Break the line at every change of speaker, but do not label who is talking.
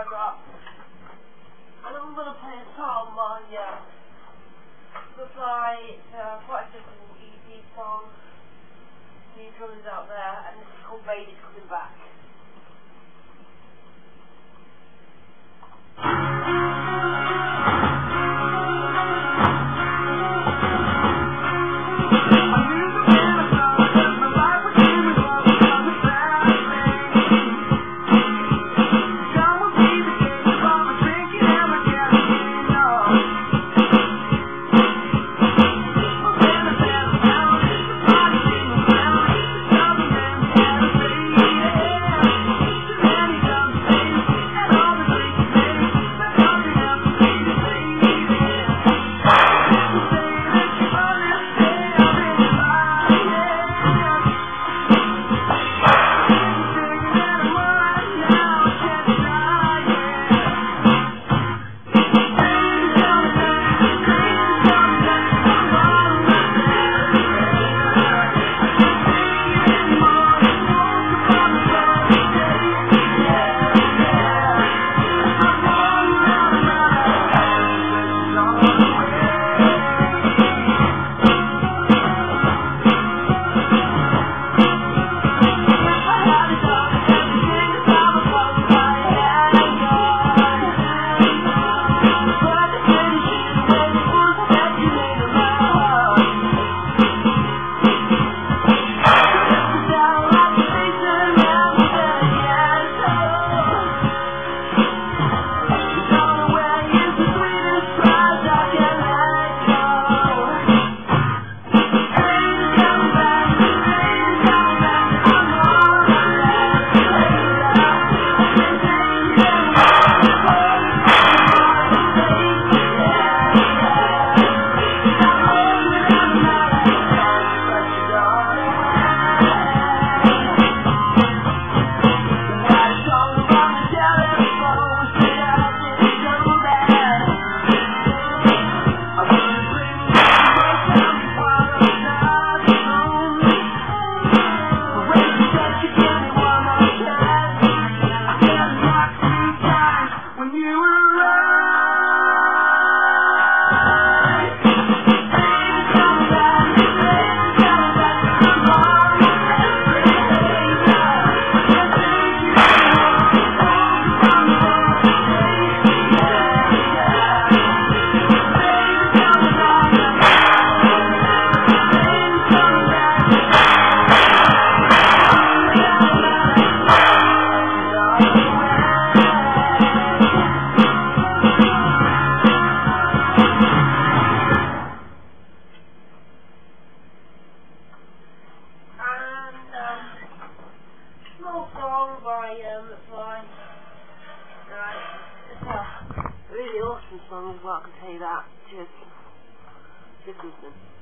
And I'm gonna play a song uh looks like it's uh, quite a simple, easy song. These ones out there and this is called is Coming Back. As well. I can tell you that. Cheers. Cheers, listening.